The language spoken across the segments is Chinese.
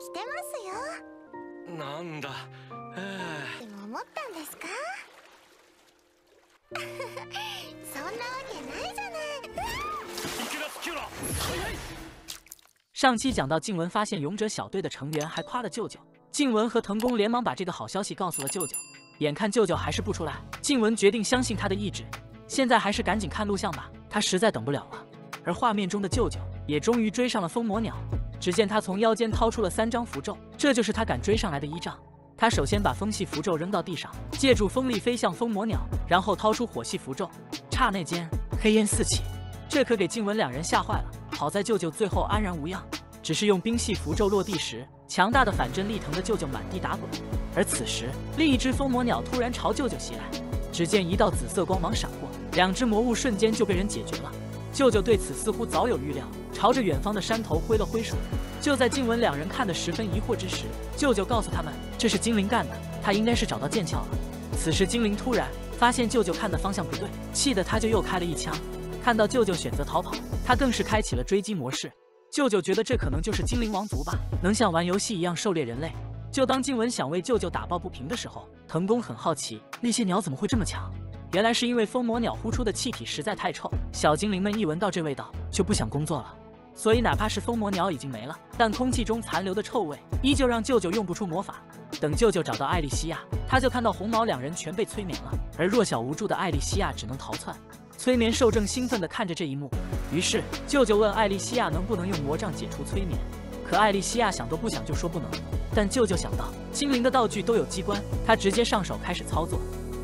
してますよなんだえでも思ったんですかそんなわけないじゃないえ池田スキュラ上期讲到静雯发现勇者小队的成员还夸了舅舅，静雯和藤宫连忙把这个好消息告诉了舅舅。眼看舅舅还是不出来，静雯决定相信他的意志。现在还是赶紧看录像吧，他实在等不了了。而画面中的舅舅也终于追上了疯魔鸟。 只见他从腰间掏出了三张符咒，这就是他敢追上来的依仗。他首先把风系符咒扔到地上，借助风力飞向风魔鸟，然后掏出火系符咒。刹那间，黑烟四起，这可给静雯两人吓坏了。好在舅舅最后安然无恙，只是用冰系符咒落地时，强大的反震力疼的舅舅满地打滚。而此时，另一只风魔鸟突然朝舅舅袭来，只见一道紫色光芒闪过，两只魔物瞬间就被人解决了。舅舅对此似乎早有预料，朝着远方的山头挥了挥手。就在静文两人看得十分疑惑之时，舅舅告诉他们，这是精灵干的，他应该是找到剑鞘了。此时精灵突然发现舅舅看的方向不对，气得他就又开了一枪。看到舅舅选择逃跑，他更是开启了追击模式。舅舅觉得这可能就是精灵王族吧，能像玩游戏一样狩猎人类。就当静文想为舅舅打抱不平的时候，藤宫很好奇那些鸟怎么会这么强。原来是因为疯魔鸟呼出的气体实在太臭，小精灵们一闻到这味道就不想工作了。所以哪怕是疯魔鸟已经没了，但空气中残留的臭味依旧让舅舅用不出魔法。等舅舅找到艾莉西亚，他就看到红毛两人全被催眠了，而弱小无助的艾莉西亚只能逃窜。催眠兽正兴奋地看着这一幕，于是舅舅问艾莉西亚能不能用魔杖解除催眠。可艾莉西亚想都不想就说不能。但舅舅想到精灵的道具都有机关，他直接上手开始操作，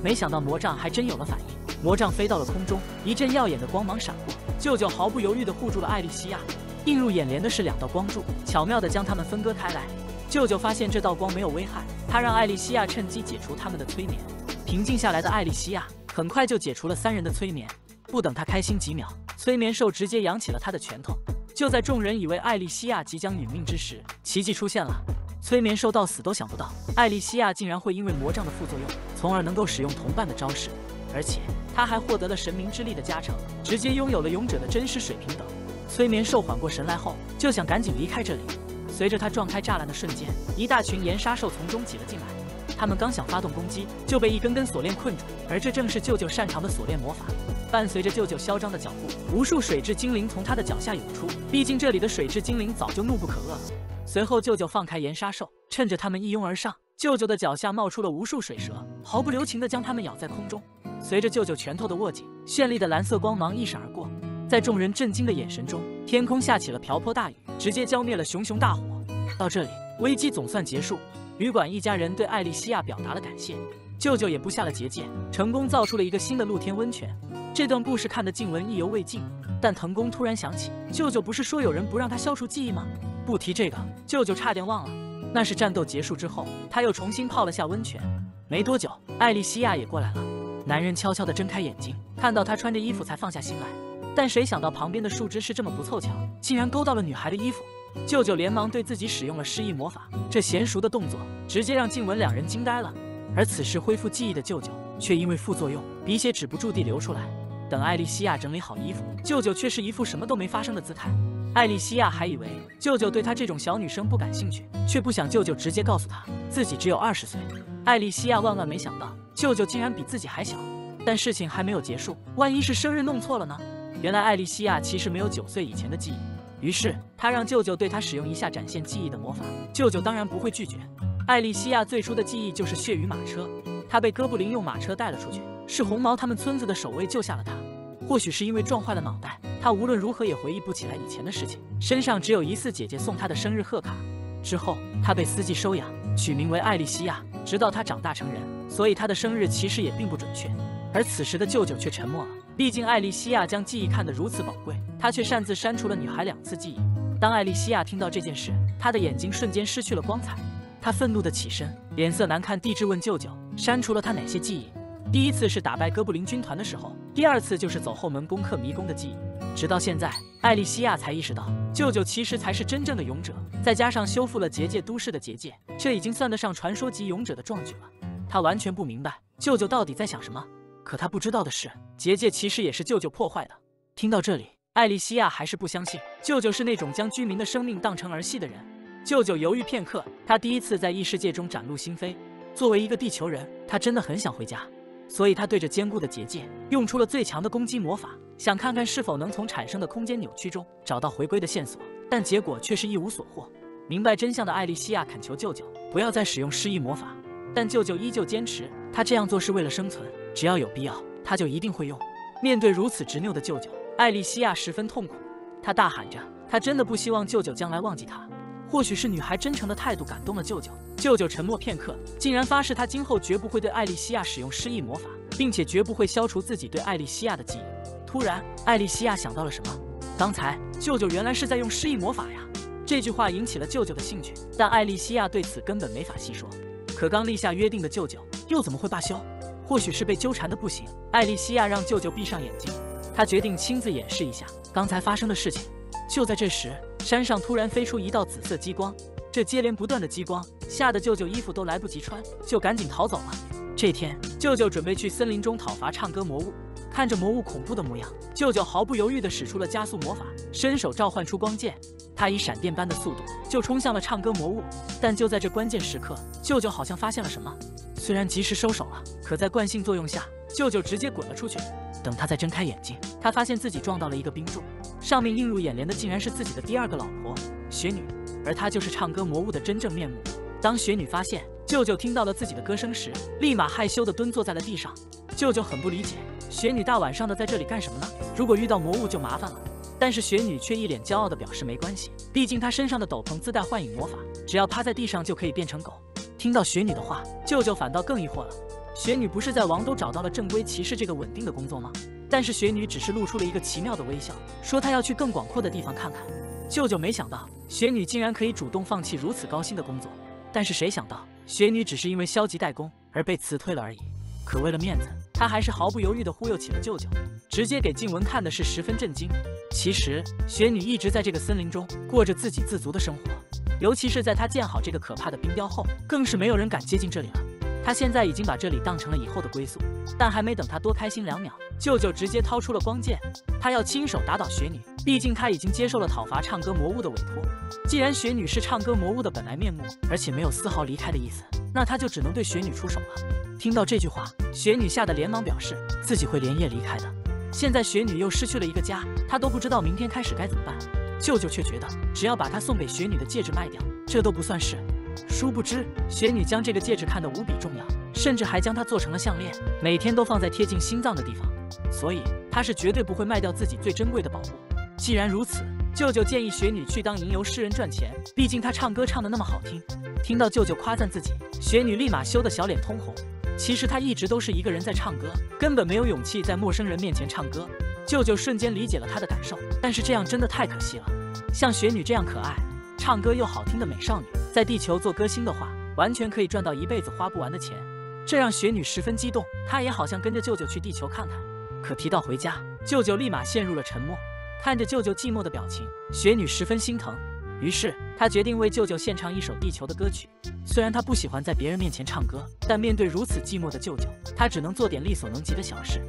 没想到魔杖还真有了反应，魔杖飞到了空中，一阵耀眼的光芒闪过，舅舅毫不犹豫地护住了艾莉西亚。映入眼帘的是两道光柱，巧妙地将它们分割开来。舅舅发现这道光没有危害，他让艾莉西亚趁机解除他们的催眠。平静下来的艾莉西亚很快就解除了三人的催眠。不等他开心几秒，催眠兽直接扬起了他的拳头。就在众人以为艾莉西亚即将殒命之时，奇迹出现了。催眠兽到死都想不到，艾莉西亚竟然会因为魔杖的副作用，从而能够使用同伴的招式，而且他还获得了神明之力的加成，直接拥有了勇者的真实水平等。催眠兽缓过神来后，就想赶紧离开这里。随着他撞开栅栏的瞬间，一大群岩沙兽从中挤了进来。他们刚想发动攻击，就被一根根锁链困住，而这正是舅舅擅长的锁链魔法。伴随着舅舅嚣张的脚步，无数水质精灵从他的脚下涌出。毕竟这里的水质精灵早就怒不可遏了。随后，舅舅放开岩沙兽，趁着他们一拥而上，舅舅的脚下冒出了无数水蛇，毫不留情地将他们咬在空中。随着舅舅拳头的握紧，绚丽的蓝色光芒一闪而过，在众人震惊的眼神中，天空下起了瓢泼大雨，直接浇灭了熊熊大火。到这里，危机总算结束。旅馆一家人对艾莉西亚表达了感谢，舅舅也不下了结界，成功造出了一个新的露天温泉。这段故事看得静雯意犹未尽，但藤宫突然想起，舅舅不是说有人不让他消除记忆吗？不提这个，舅舅差点忘了。那是战斗结束之后，他又重新泡了下温泉。没多久，艾莉西亚也过来了。男人悄悄地睁开眼睛，看到她穿着衣服才放下心来。但谁想到旁边的树枝是这么不凑巧，竟然勾到了女孩的衣服。舅舅连忙对自己使用了失忆魔法，这娴熟的动作直接让静雯两人惊呆了。而此时恢复记忆的舅舅，却因为副作用，鼻血止不住地流出来。等艾莉西亚整理好衣服，舅舅却是一副什么都没发生的姿态。艾莉西亚还以为舅舅对她这种小女生不感兴趣，却不想舅舅直接告诉她自己只有二十岁。艾莉西亚万万没想到，舅舅竟然比自己还小。但事情还没有结束，万一是生日弄错了呢？原来艾莉西亚其实没有九岁以前的记忆。于是她让舅舅对她使用一下展现记忆的魔法，舅舅当然不会拒绝。艾莉西亚最初的记忆就是血雨马车，她被哥布林用马车带了出去，是红毛他们村子的守卫救下了她。或许是因为撞坏了脑袋，他无论如何也回忆不起来以前的事情，身上只有疑似姐姐送他的生日贺卡。之后他被司机收养，取名为艾莉西亚，直到他长大成人，所以他的生日其实也并不准确。而此时的舅舅却沉默了，毕竟艾莉西亚将记忆看得如此宝贵，他却擅自删除了女孩两次记忆。当艾莉西亚听到这件事，她的眼睛瞬间失去了光彩，她愤怒地起身，脸色难看地质问舅舅：“删除了他哪些记忆？”第一次是打败哥布林军团的时候，第二次就是走后门攻克迷宫的记忆。直到现在，艾莉西亚才意识到，舅舅其实才是真正的勇者，再加上修复了结界都市的结界，这已经算得上传说级勇者的壮举了。他完全不明白舅舅到底在想什么。可他不知道的是，结界其实也是舅舅破坏的。听到这里，艾莉西亚还是不相信舅舅是那种将居民的生命当成儿戏的人。舅舅犹豫片刻，他第一次在异世界中展露心扉。作为一个地球人，他真的很想回家，所以他对着坚固的结界用出了最强的攻击魔法，想看看是否能从产生的空间扭曲中找到回归的线索。但结果却是一无所获。明白真相的艾莉西亚恳求舅舅不要再使用失忆魔法，但舅舅依旧坚持，他这样做是为了生存，只要有必要，他就一定会用。面对如此执拗的舅舅，艾莉西亚十分痛苦，她大喊着，她真的不希望舅舅将来忘记她。或许是女孩真诚的态度感动了舅舅，舅舅沉默片刻，竟然发誓他今后绝不会对艾莉西亚使用失忆魔法，并且绝不会消除自己对艾莉西亚的记忆。突然，艾莉西亚想到了什么，刚才舅舅原来是在用失忆魔法呀！这句话引起了舅舅的兴趣，但艾莉西亚对此根本没法细说。可刚立下约定的舅舅又怎么会罢休？或许是被纠缠的不行，艾莉西亚让舅舅闭上眼睛，她决定亲自演示一下刚才发生的事情。就在这时，山上突然飞出一道紫色激光，这接连不断的激光吓得舅舅衣服都来不及穿，就赶紧逃走了。这天，舅舅准备去森林中讨伐唱歌魔物，看着魔物恐怖的模样，舅舅毫不犹豫地使出了加速魔法，伸手召唤出光剑，他以闪电般的速度就冲向了唱歌魔物。但就在这关键时刻，舅舅好像发现了什么，虽然及时收手了，可在惯性作用下，舅舅直接滚了出去。等他再睁开眼睛，他发现自己撞到了一个冰柱，上面映入眼帘的竟然是自己的第二个老婆雪女，而她就是唱歌魔物的真正面目。当雪女发现舅舅听到了自己的歌声时，立马害羞的蹲坐在了地上。舅舅很不理解，雪女大晚上的在这里干什么呢？如果遇到魔物就麻烦了。但是雪女却一脸骄傲的表示没关系，毕竟她身上的斗篷自带幻影魔法，只要趴在地上就可以变成狗。听到雪女的话，舅舅反倒更疑惑了。雪女不是在王都找到了正规骑士这个稳定的工作吗？但是雪女只是露出了一个奇妙的微笑，说她要去更广阔的地方看看。舅舅没想到雪女竟然可以主动放弃如此高薪的工作，但是谁想到雪女只是因为消极怠工而被辞退了而已。可为了面子，她还是毫不犹豫地忽悠起了舅舅，直接给静雯看的是十分震惊。其实雪女一直在这个森林中过着自给自足的生活，尤其是在她建好这个可怕的冰雕后，更是没有人敢接近这里了。她现在已经把这里当成了以后的归宿，但还没等她多开心两秒，舅舅直接掏出了光剑，他要亲手打倒雪女。毕竟他已经接受了讨伐唱歌魔物的委托。既然雪女是唱歌魔物的本来面目，而且没有丝毫离开的意思，那他就只能对雪女出手了。听到这句话，雪女吓得连忙表示自己会连夜离开的。现在雪女又失去了一个家，她都不知道明天开始该怎么办。舅舅却觉得，只要把他送给雪女的戒指卖掉，这都不算事。殊不知，雪女将这个戒指看得无比重要，甚至还将它做成了项链，每天都放在贴近心脏的地方。所以，她是绝对不会卖掉自己最珍贵的宝物。既然如此，舅舅建议雪女去当吟游诗人赚钱，毕竟她唱歌唱得那么好听。听到舅舅夸赞自己，雪女立马羞得小脸通红。其实她一直都是一个人在唱歌，根本没有勇气在陌生人面前唱歌。舅舅瞬间理解了她的感受，但是这样真的太可惜了。像雪女这样可爱、唱歌又好听的美少女。在地球做歌星的话，完全可以赚到一辈子花不完的钱，这让雪女十分激动。她也好想跟着舅舅去地球看看，可提到回家，舅舅立马陷入了沉默。看着舅舅寂寞的表情，雪女十分心疼。于是她决定为舅舅献唱一首地球的歌曲。虽然她不喜欢在别人面前唱歌，但面对如此寂寞的舅舅，她只能做点力所能及的小事。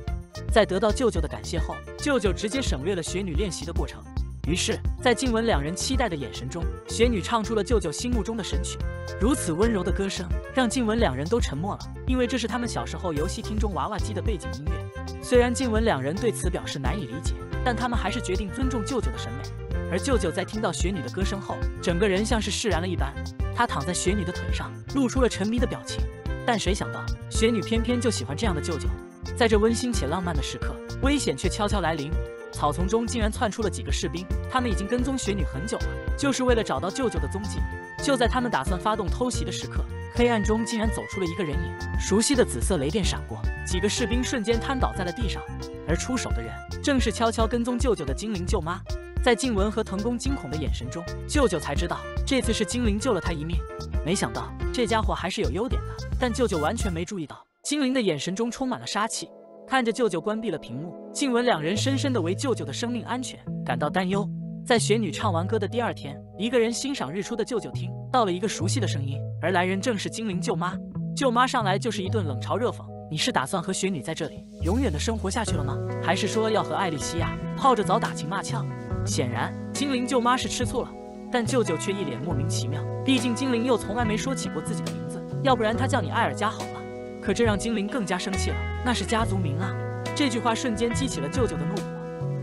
在得到舅舅的感谢后，舅舅直接省略了雪女练习的过程。于是，在静雯两人期待的眼神中，雪女唱出了舅舅心目中的神曲。如此温柔的歌声，让静雯两人都沉默了，因为这是他们小时候游戏厅中娃娃机的背景音乐。虽然静雯两人对此表示难以理解，但他们还是决定尊重舅舅的审美。而舅舅在听到雪女的歌声后，整个人像是释然了一般，他躺在雪女的腿上，露出了沉迷的表情。但谁想到，雪女偏偏就喜欢这样的舅舅。在这温馨且浪漫的时刻，危险却悄悄来临。草丛中竟然窜出了几个士兵，他们已经跟踪雪女很久了，就是为了找到舅舅的踪迹。就在他们打算发动偷袭的时刻，黑暗中竟然走出了一个人影，熟悉的紫色雷电闪过，几个士兵瞬间瘫倒在了地上。而出手的人正是悄悄跟踪舅舅的精灵舅妈。在静雯和藤宫惊恐的眼神中，舅舅才知道这次是精灵救了他一命。没想到这家伙还是有优点的，但舅舅完全没注意到，精灵的眼神中充满了杀气。看着舅舅关闭了屏幕，静雯两人深深的为舅舅的生命安全感到担忧。在雪女唱完歌的第二天，一个人欣赏日出的舅舅听到了一个熟悉的声音，而来人正是精灵舅妈。舅妈上来就是一顿冷嘲热讽：“你是打算和雪女在这里永远的生活下去了吗？还是说要和艾丽西亚泡着澡打情骂俏？”显然，精灵舅妈是吃醋了。但舅舅却一脸莫名其妙。毕竟精灵又从来没说起过自己的名字，要不然他叫你艾尔加好了。可这让精灵更加生气了，那是家族名啊！这句话瞬间激起了舅舅的怒火，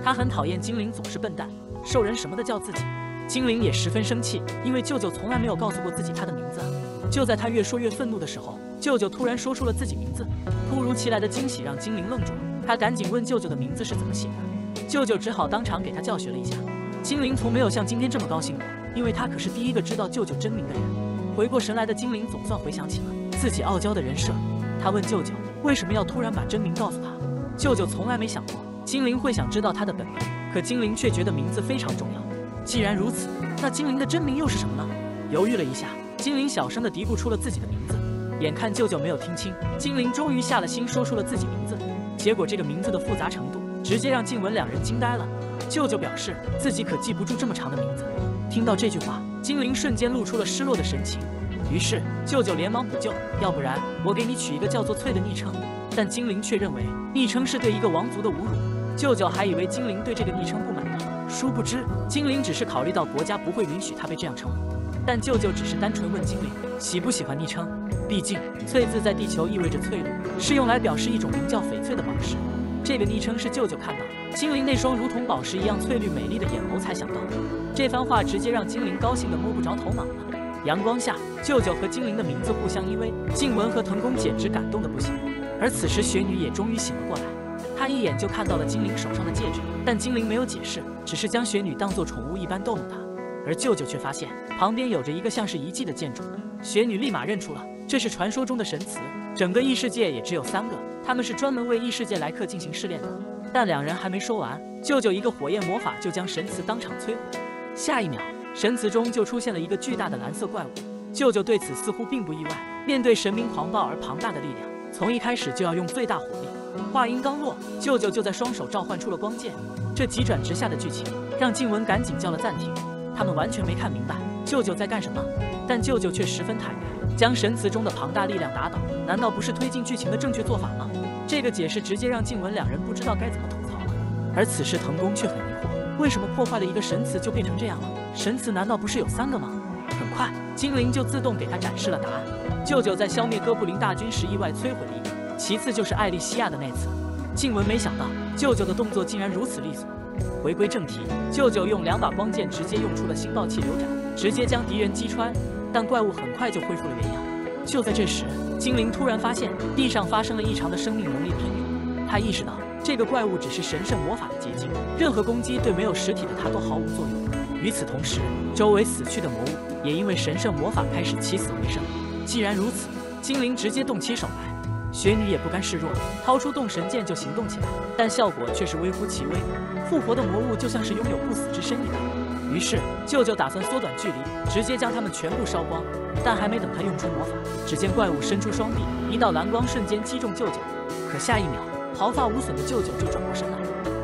他很讨厌精灵总是笨蛋、兽人什么的叫自己。精灵也十分生气，因为舅舅从来没有告诉过自己他的名字。就在他越说越愤怒的时候，舅舅突然说出了自己名字，突如其来的惊喜让精灵愣住了。他赶紧问舅舅的名字是怎么写的，舅舅只好当场给他教学了一下。精灵从没有像今天这么高兴过，因为他可是第一个知道舅舅真名的人。回过神来的精灵总算回想起了自己傲娇的人设。他问舅舅为什么要突然把真名告诉他。舅舅从来没想过精灵会想知道他的本名，可精灵却觉得名字非常重要。既然如此，那精灵的真名又是什么呢？犹豫了一下，精灵小声地嘀咕出了自己的名字。眼看舅舅没有听清，精灵终于下了心，说出了自己名字。结果这个名字的复杂程度，直接让静雯两人惊呆了。舅舅表示自己可记不住这么长的名字。听到这句话，精灵瞬间露出了失落的神情。于是舅舅连忙补救，要不然我给你取一个叫做翠的昵称。但精灵却认为昵称是对一个王族的侮辱。舅舅还以为精灵对这个昵称不满意，殊不知精灵只是考虑到国家不会允许他被这样称呼。但舅舅只是单纯问精灵喜不喜欢昵称，毕竟翠字在地球意味着翠绿，是用来表示一种名叫翡翠的宝石。这个昵称是舅舅看到精灵那双如同宝石一样翠绿美丽的眼眸才想到的。这番话直接让精灵高兴得摸不着头脑了。阳光下，舅舅和精灵的名字互相依偎，静雯和腾空简直感动的不行。而此时，雪女也终于醒了过来，他一眼就看到了精灵手上的戒指，但精灵没有解释，只是将雪女当作宠物一般逗弄她。而舅舅却发现旁边有着一个像是遗迹的建筑，雪女立马认出了这是传说中的神祠。整个异世界也只有三个，他们是专门为异世界来客进行试炼的。但两人还没说完，舅舅一个火焰魔法就将神祠当场摧毁。下一秒。神祠中就出现了一个巨大的蓝色怪物，舅舅对此似乎并不意外。面对神明狂暴而庞大的力量，从一开始就要用最大火力。话音刚落，舅舅就在双手召唤出了光剑。这急转直下的剧情让静文赶紧叫了暂停，他们完全没看明白舅舅在干什么，但舅舅却十分坦然，将神祠中的庞大力量打倒。难道不是推进剧情的正确做法吗？这个解释直接让静文两人不知道该怎么吐槽了。而此时腾宫却很疑惑，为什么破坏了一个神祠就变成这样了？神祠难道不是有三个吗？很快，精灵就自动给他展示了答案。舅舅在消灭哥布林大军时意外摧毁了一个，其次就是艾莉西亚的那次。静雯没想到舅舅的动作竟然如此利索。回归正题，舅舅用两把光剑直接用出了星爆气流斩，直接将敌人击穿，但怪物很快就恢复了原样。就在这时，精灵突然发现地上发生了异常的生命能力喷涌，他意识到这个怪物只是神圣魔法的结晶，任何攻击对没有实体的他都毫无作用。与此同时，周围死去的魔物也因为神圣魔法开始起死回生。既然如此，精灵直接动起手来。雪女也不甘示弱，掏出动神剑就行动起来，但效果却是微乎其微。复活的魔物就像是拥有不死之身一般。于是，舅舅打算缩短距离，直接将他们全部烧光。但还没等他用出魔法，只见怪物伸出双臂，一道蓝光瞬间击中舅舅。可下一秒，毫发无损的舅舅就转过身来，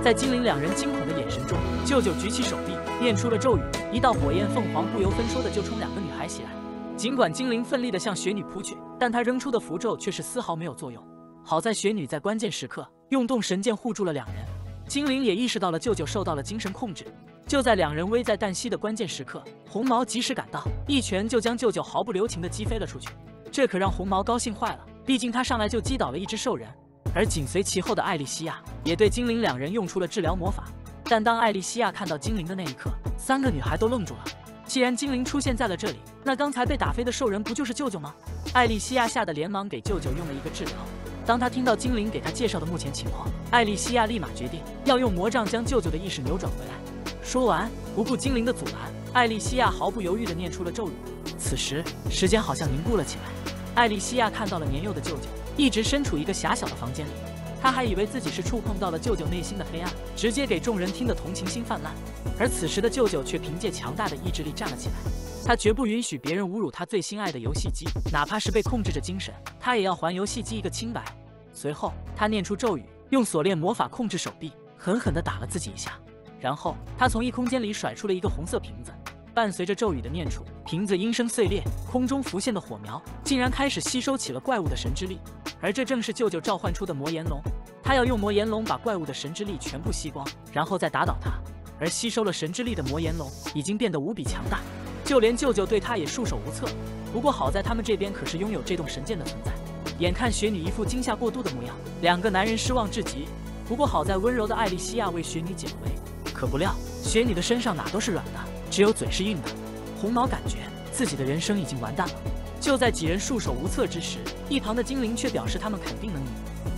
在精灵两人惊恐的眼神中，舅舅举起手臂。念出了咒语，一道火焰凤凰不由分说的就冲两个女孩袭来。尽管精灵奋力的向雪女扑去，但他扔出的符咒却是丝毫没有作用。好在雪女在关键时刻用动神剑护住了两人。精灵也意识到了舅舅受到了精神控制。就在两人危在旦夕的关键时刻，红毛及时赶到，一拳就将舅舅毫不留情的击飞了出去。这可让红毛高兴坏了，毕竟他上来就击倒了一只兽人。而紧随其后的艾莉西亚也对精灵两人用出了治疗魔法。但当艾莉西亚看到精灵的那一刻，三个女孩都愣住了。既然精灵出现在了这里，那刚才被打飞的兽人不就是舅舅吗？艾莉西亚吓得连忙给舅舅用了一个治疗。当他听到精灵给他介绍的目前情况，艾莉西亚立马决定要用魔杖将舅舅的意识扭转回来。说完，不顾精灵的阻拦，艾莉西亚毫不犹豫地念出了咒语。此时，时间好像凝固了起来。艾莉西亚看到了年幼的舅舅，一直身处一个狭小的房间里。他还以为自己是触碰到了舅舅内心的黑暗，直接给众人听的同情心泛滥。而此时的舅舅却凭借强大的意志力站了起来，他绝不允许别人侮辱他最心爱的游戏机，哪怕是被控制着精神，他也要还游戏机一个清白。随后，他念出咒语，用锁链魔法控制手臂，狠狠地打了自己一下。然后，他从异空间里甩出了一个红色瓶子。伴随着咒语的念出，瓶子应声碎裂，空中浮现的火苗竟然开始吸收起了怪物的神之力，而这正是舅舅召唤出的魔炎龙。他要用魔炎龙把怪物的神之力全部吸光，然后再打倒他。而吸收了神之力的魔炎龙已经变得无比强大，就连舅舅对他也束手无策。不过好在他们这边可是拥有这栋神剑的存在。眼看雪女一副惊吓过度的模样，两个男人失望至极。不过好在温柔的艾丽西亚为雪女解围，可不料雪女的身上哪都是软的，只有嘴是硬的。红毛感觉自己的人生已经完蛋了。就在几人束手无策之时，一旁的精灵却表示他们肯定能赢，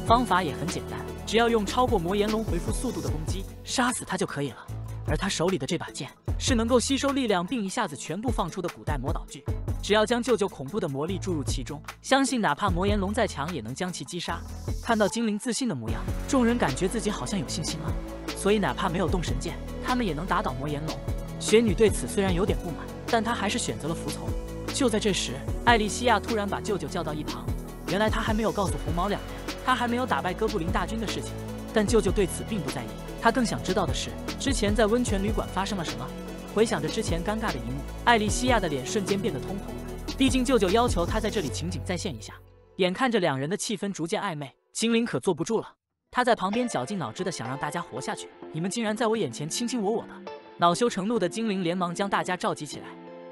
方法也很简单，只要用超过魔炎龙回复速度的攻击杀死他就可以了。而他手里的这把剑是能够吸收力量并一下子全部放出的古代魔导具，只要将舅舅恐怖的魔力注入其中，相信哪怕魔炎龙再强也能将其击杀。看到精灵自信的模样，众人感觉自己好像有信心了，所以哪怕没有动神剑，他们也能打倒魔炎龙。雪女对此虽然有点不满，但她还是选择了服从。就在这时，艾莉西亚突然把舅舅叫到一旁。原来他还没有告诉红毛两人，他还没有打败哥布林大军的事情。但舅舅对此并不在意，他更想知道的是之前在温泉旅馆发生了什么。回想着之前尴尬的一幕，艾莉西亚的脸瞬间变得通红。毕竟舅舅要求他在这里情景再现一下。眼看着两人的气氛逐渐暧昧，精灵可坐不住了，他在旁边绞尽脑汁的想让大家活下去。你们竟然在我眼前卿卿我我的！恼羞成怒的精灵连忙将大家召集起来。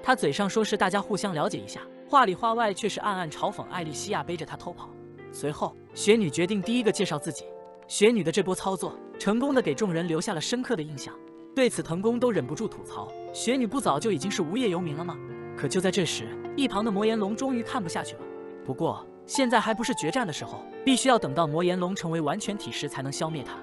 他嘴上说是大家互相了解一下，话里话外却是暗暗嘲讽艾莉西亚背着他偷跑。随后，雪女决定第一个介绍自己。雪女的这波操作，成功的给众人留下了深刻的印象。对此，藤宫都忍不住吐槽：雪女不早就已经是无业游民了吗？可就在这时，一旁的魔炎龙终于看不下去了。不过，现在还不是决战的时候，必须要等到魔炎龙成为完全体时才能消灭它，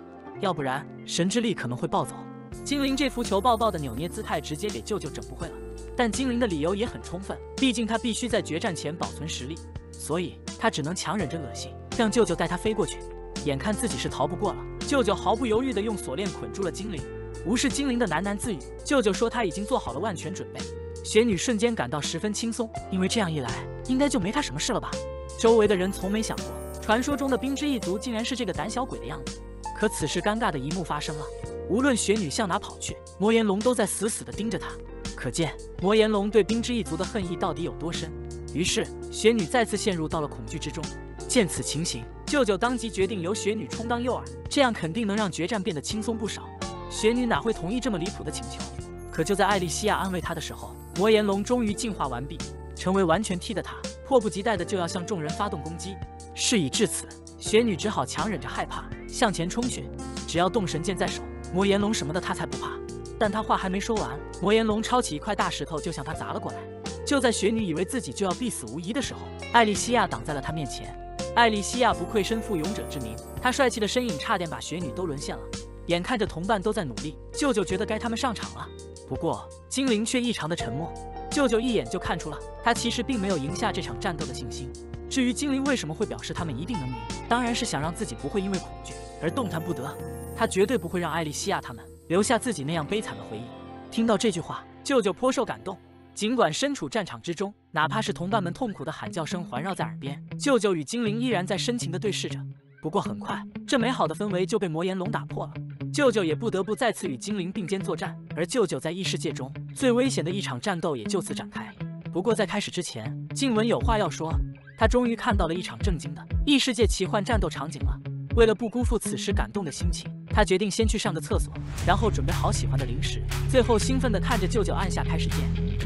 要不然神之力可能会暴走。精灵这副求抱抱的扭捏姿态，直接给舅舅整不会了。但精灵的理由也很充分，毕竟他必须在决战前保存实力，所以他只能强忍着恶心，让舅舅带他飞过去。眼看自己是逃不过了，舅舅毫不犹豫地用锁链捆住了精灵，无视精灵的喃喃自语。舅舅说他已经做好了万全准备。雪女瞬间感到十分轻松，因为这样一来，应该就没他什么事了吧？周围的人从没想过，传说中的冰之一族竟然是这个胆小鬼的样子。可此时尴尬的一幕发生了，无论雪女向哪跑去，魔炎龙都在死死地盯着她。可见魔炎龙对冰之一族的恨意到底有多深。于是雪女再次陷入到了恐惧之中。见此情形，舅舅当即决定由雪女充当诱饵，这样肯定能让决战变得轻松不少。雪女哪会同意这么离谱的请求？可就在艾莉西亚安慰她的时候，魔炎龙终于进化完毕，成为完全体的她，迫不及待的就要向众人发动攻击。事已至此，雪女只好强忍着害怕向前冲去。只要动神剑在手，魔炎龙什么的他才不怕。但他话还没说完，魔炎龙抄起一块大石头就向他砸了过来。就在雪女以为自己就要必死无疑的时候，艾莉西亚挡在了他面前。艾莉西亚不愧身负勇者之名，她帅气的身影差点把雪女都沦陷了。眼看着同伴都在努力，舅舅觉得该他们上场了。不过精灵却异常的沉默。舅舅一眼就看出了，他其实并没有赢下这场战斗的信心。至于精灵为什么会表示他们一定能赢，当然是想让自己不会因为恐惧而动弹不得。他绝对不会让艾莉西亚他们。留下自己那样悲惨的回忆。听到这句话，舅舅颇受感动。尽管身处战场之中，哪怕是同伴们痛苦的喊叫声环绕在耳边，舅舅与精灵依然在深情地对视着。不过很快，这美好的氛围就被魔炎龙打破了。舅舅也不得不再次与精灵并肩作战。而舅舅在异世界中最危险的一场战斗也就此展开。不过在开始之前，静雯有话要说。他终于看到了一场正经的异世界奇幻战斗场景了。为了不辜负此时感动的心情。他决定先去上个厕所，然后准备好喜欢的零食，最后兴奋地看着舅舅按下开始键。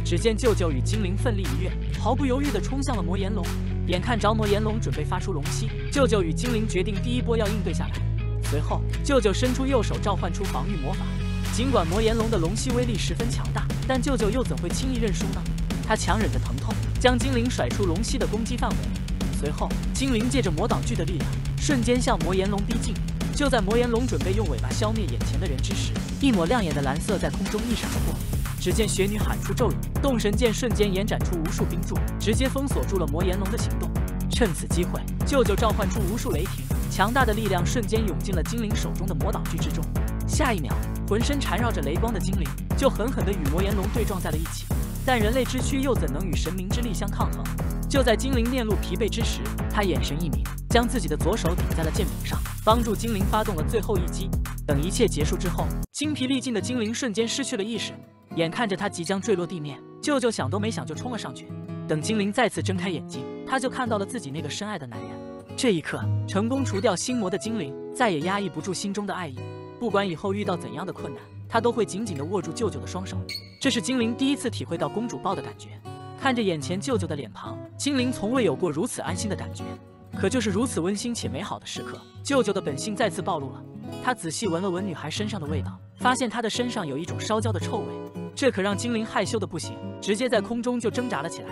只见舅舅与精灵奋力一跃，毫不犹豫地冲向了魔炎龙。眼看着魔炎龙准备发出龙息，舅舅与精灵决定第一波要应对下来。随后，舅舅伸出右手召唤出防御魔法。尽管魔炎龙的龙息威力十分强大，但舅舅又怎会轻易认输呢？他强忍着疼痛，将精灵甩出龙息的攻击范围。随后，精灵借着魔导具的力量，瞬间向魔炎龙逼近。就在魔炎龙准备用尾巴消灭眼前的人之时，一抹亮眼的蓝色在空中一闪而过。只见雪女喊出咒语，动神剑瞬间延展出无数冰柱，直接封锁住了魔炎龙的行动。趁此机会，舅舅召唤出无数雷霆，强大的力量瞬间涌进了精灵手中的魔导具之中。下一秒，浑身缠绕着雷光的精灵就狠狠地与魔炎龙对撞在了一起。但人类之躯又怎能与神明之力相抗衡？就在精灵面露疲惫之时，他眼神一明，将自己的左手顶在了剑柄上，帮助精灵发动了最后一击。等一切结束之后，精疲力尽的精灵瞬间失去了意识，眼看着他即将坠落地面，舅舅想都没想就冲了上去。等精灵再次睁开眼睛，他就看到了自己那个深爱的男人。这一刻，成功除掉心魔的精灵再也压抑不住心中的爱意，不管以后遇到怎样的困难。他都会紧紧地握住舅舅的双手。这是精灵第一次体会到公主抱的感觉。看着眼前舅舅的脸庞，精灵从未有过如此安心的感觉。可就是如此温馨且美好的时刻，舅舅的本性再次暴露了。他仔细闻了闻女孩身上的味道，发现她的身上有一种烧焦的臭味，这可让精灵害羞的不行，直接在空中就挣扎了起来。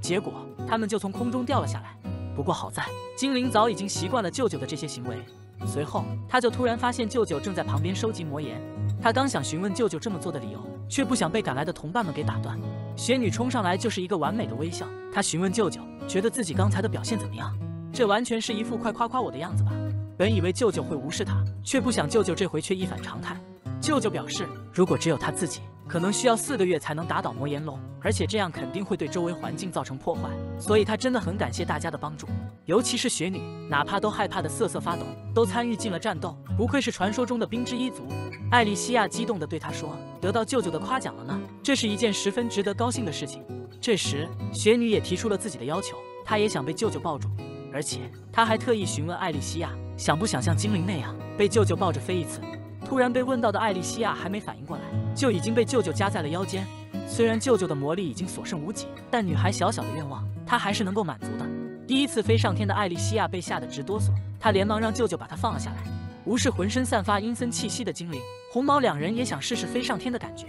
结果他们就从空中掉了下来。不过好在精灵早已经习惯了舅舅的这些行为。随后他就突然发现舅舅正在旁边收集魔岩，他刚想询问舅舅这么做的理由，却不想被赶来的同伴们给打断。雪女冲上来就是一个完美的微笑，她询问舅舅，觉得自己刚才的表现怎么样？这完全是一副快夸夸我的样子吧。本以为舅舅会无视她，却不想舅舅这回却一反常态。舅舅表示，如果只有他自己，可能需要四个月才能打倒魔岩龙，而且这样肯定会对周围环境造成破坏。所以他真的很感谢大家的帮助，尤其是雪女，哪怕都害怕的瑟瑟发抖，都参与进了战斗。不愧是传说中的冰之一族。艾莉西亚激动地对他说：“得到舅舅的夸奖了呢，这是一件十分值得高兴的事情。”这时，雪女也提出了自己的要求，她也想被舅舅抱住，而且她还特意询问艾莉西亚。想不想像精灵那样被舅舅抱着飞一次？突然被问到的艾莉西亚还没反应过来，就已经被舅舅夹在了腰间。虽然舅舅的魔力已经所剩无几，但女孩小小的愿望，她还是能够满足的。第一次飞上天的艾莉西亚被吓得直哆嗦，她连忙让舅舅把她放了下来。无视浑身散发阴森气息的精灵，红毛两人也想试试飞上天的感觉。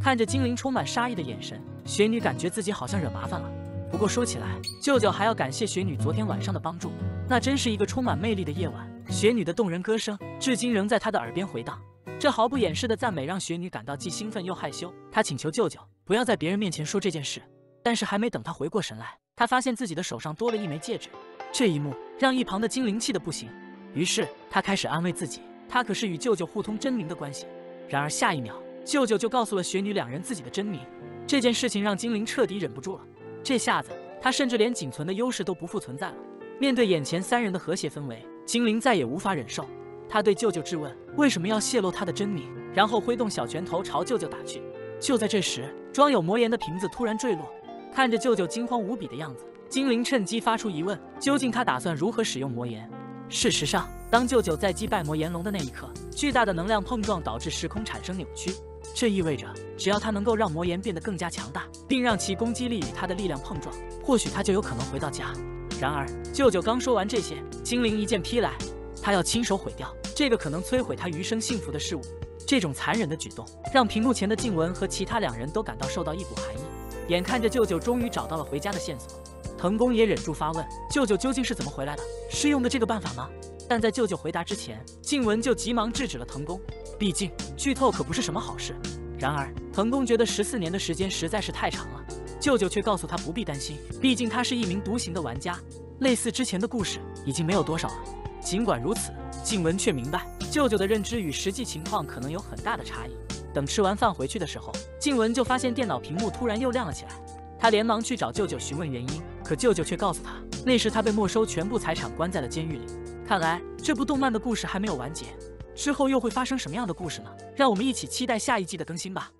看着精灵充满杀意的眼神，雪女感觉自己好像惹麻烦了。不过说起来，舅舅还要感谢雪女昨天晚上的帮助。那真是一个充满魅力的夜晚，雪女的动人歌声至今仍在她的耳边回荡。这毫不掩饰的赞美让雪女感到既兴奋又害羞。她请求舅舅不要在别人面前说这件事，但是还没等她回过神来，她发现自己的手上多了一枚戒指。这一幕让一旁的精灵气得不行，于是她开始安慰自己，她可是与舅舅互通真名的关系。然而下一秒，舅舅就告诉了雪女两人自己的真名。这件事情让精灵彻底忍不住了，这下子她甚至连仅存的优势都不复存在了。面对眼前三人的和谐氛围，精灵再也无法忍受，他对舅舅质问：“为什么要泄露他的真名？”然后挥动小拳头朝舅舅打去。就在这时，装有魔岩的瓶子突然坠落，看着舅舅惊慌无比的样子，精灵趁机发出疑问：究竟他打算如何使用魔岩？事实上，当舅舅在击败魔岩龙的那一刻，巨大的能量碰撞导致时空产生扭曲，这意味着只要他能够让魔岩变得更加强大，并让其攻击力与他的力量碰撞，或许他就有可能回到家。然而，舅舅刚说完这些，精灵一剑劈来，他要亲手毁掉这个可能摧毁他余生幸福的事物。这种残忍的举动，让屏幕前的静雯和其他两人都感到受到一股寒意。眼看着舅舅终于找到了回家的线索，藤宫也忍住发问：舅舅究竟是怎么回来的？是用的这个办法吗？但在舅舅回答之前，静雯就急忙制止了藤宫，毕竟剧透可不是什么好事。然而，藤宫觉得十四年的时间实在是太长了。舅舅却告诉他不必担心，毕竟他是一名独行的玩家。类似之前的故事已经没有多少了。尽管如此，静雯却明白舅舅的认知与实际情况可能有很大的差异。等吃完饭回去的时候，静雯就发现电脑屏幕突然又亮了起来。她连忙去找舅舅询问原因，可舅舅却告诉她，那时他被没收全部财产，关在了监狱里。看来这部动漫的故事还没有完结，之后又会发生什么样的故事呢？让我们一起期待下一季的更新吧。